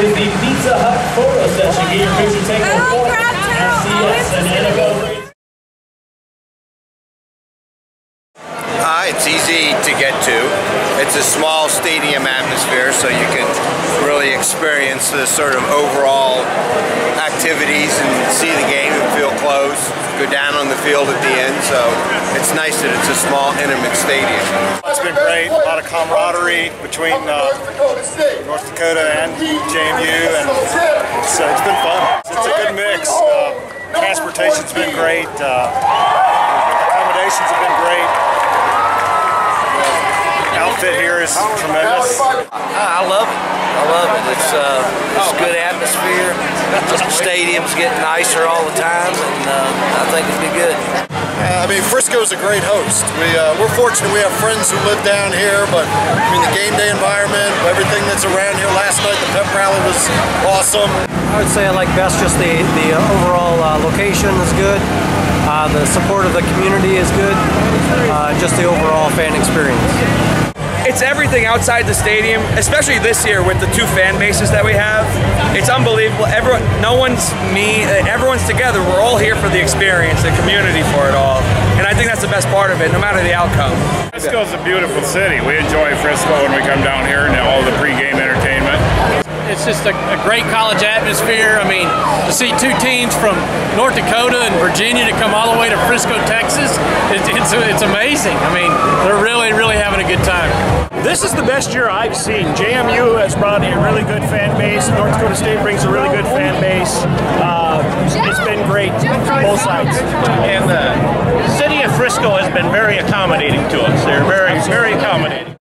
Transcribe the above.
with the Pizza Hut photo session. Get your picture taken with Oh, Ford, grab. FCS, and NFL. Uh, it's easy to get to. It's a small stadium atmosphere, so you can really experience the sort of overall activities and see the game and feel close. Go down on the field at the end, so it's nice that it's a small, intimate stadium. It's been great. A lot of camaraderie between uh, North Dakota and JMU, and uh, it's been fun. It's a good mix. Uh, transportation's been great. Uh, accommodations have been great. The outfit here is tremendous. I love it. I love it. It's uh, it's a good atmosphere. The stadium's getting nicer all the time, and uh, I think it'll be good. Uh, I mean, Frisco's a great host. We, uh, we're fortunate we have friends who live down here, but I mean, the game day environment, everything that's around here. Last night, the pep rally was awesome. I would say I like best just the, the overall uh, location is good, uh, the support of the community is good, uh, just the overall fan experience. It's everything outside the stadium, especially this year with the two fan bases that we have. It's unbelievable. Everyone, no one's me. Eh, everyone's together. We're all here for the experience, the community for it all, and I think that's the best part of it, no matter the outcome. Frisco's a beautiful city. We enjoy Frisco when we come down here and all the pregame just a, a great college atmosphere. I mean, to see two teams from North Dakota and Virginia to come all the way to Frisco, Texas, it, it's, it's amazing. I mean, they're really, really having a good time. This is the best year I've seen. JMU has brought a really good fan base. North Dakota State brings a really good fan base. Uh, it's been great, both sides. And the city of Frisco has been very accommodating to us. They're very, very accommodating.